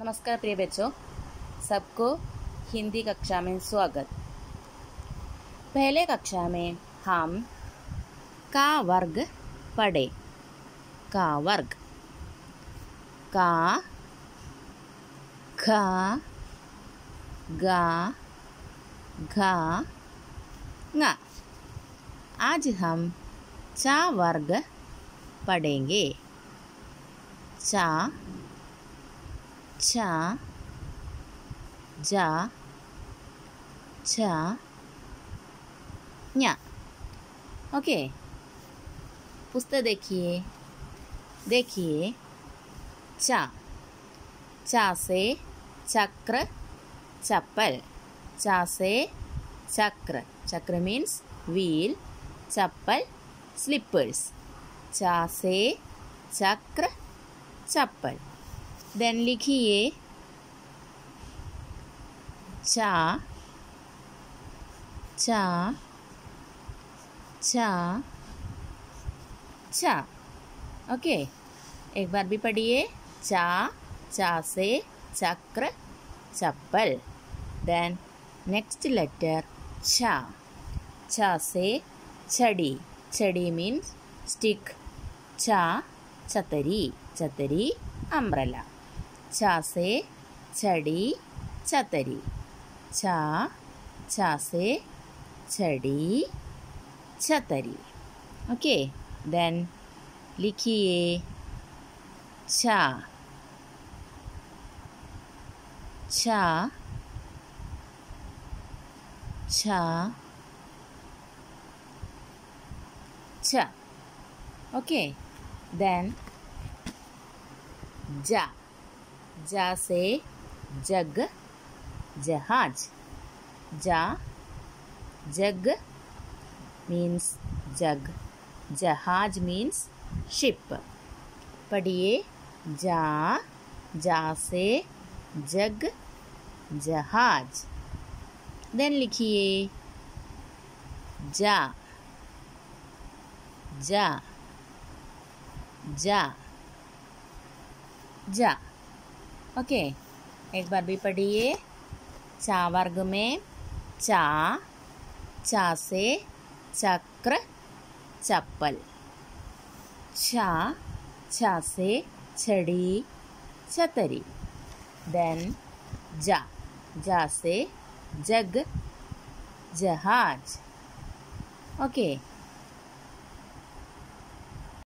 नमस्कार प्रिय बच्चों, सबको हिंदी कक्षा में स्वागत। पहले कक्षा में हम का वर्ग पढ़े। का वर्ग। का, ख, गा, घा, ङ। आज हम चा वर्ग पढ़ेंगे। चा चा, जा छा ञा ओके पुस्तक देखिए। देखिए। चा। चा से चक्र, चप्पल। चा से चक्र। चक्र मीन्स व्हील चप्पल स्लीपर्स चा से चक्र, चप्पल। देन लिखिए चा चा चा चा। ओके एक बार भी पढ़िए। चा चा से चक्र, चप्पल। देन नेक्स्ट लेटर छा छा से छड़ी। छड़ी मीन्स स्टिक छा छतरी। छतरी अम्ब्रेला छा से छड़ी छतरी छा छा से छड़ी छतरी ओके देन लिखिए छा छा छा छा ओके देन जा। जा से जग जहाज़। जा जग मीन्स जग। जहाज़ मीन्स शिप पढ़िए, जा जा से जग जहाज़। देन लिखिए, जा जा जा। जा। ओके, एक बार भी पढ़िए। चा वर्ग में चा चा से चक्र, चप्पल। छा छा से छड़ी, छतरी। देन जा जा से जग, जहाज़। ओके।